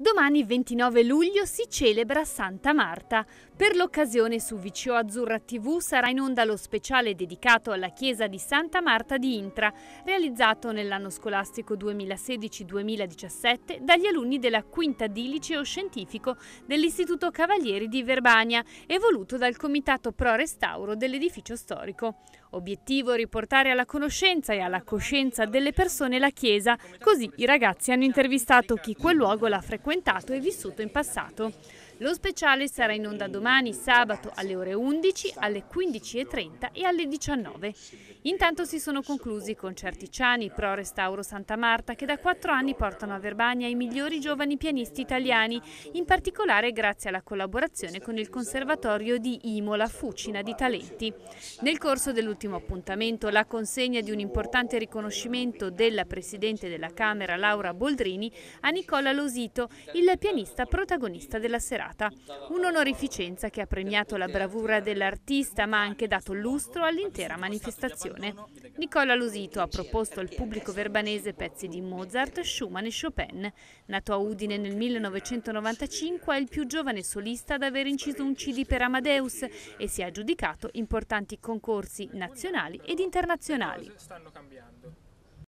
Domani 29 luglio si celebra Santa Marta. Per l'occasione su VCO Azzurra TV sarà in onda lo speciale dedicato alla chiesa di Santa Marta di Intra, realizzato nell'anno scolastico 2016-2017 dagli alunni della quinta di liceo scientifico dell'Istituto Cavalieri di Verbania e voluto dal Comitato Pro Restauro dell'edificio storico. Obiettivo riportare alla conoscenza e alla coscienza delle persone la chiesa, così i ragazzi hanno intervistato chi quel luogo l'ha frequentato frequentato e vissuto in passato. Lo speciale sarà in onda domani sabato alle ore 11, alle 15.30 e alle 19. Intanto si sono conclusi i concerti Ciani Pro Restauro Santa Marta che da quattro anni portano a Verbania i migliori giovani pianisti italiani, in particolare grazie alla collaborazione con il Conservatorio di Imola Fucina di Talenti. Nel corso dell'ultimo appuntamento la consegna di un importante riconoscimento della Presidente della Camera Laura Boldrini a Nicola Losito, il pianista protagonista della serata serata. Un'onorificenza che ha premiato la bravura dell'artista ma ha anche dato lustro all'intera manifestazione. Nicola Lusito ha proposto al pubblico verbanese pezzi di Mozart, Schumann e Chopin. Nato a Udine nel 1995 è il più giovane solista ad aver inciso un CD per Amadeus e si è aggiudicato importanti concorsi nazionali ed internazionali.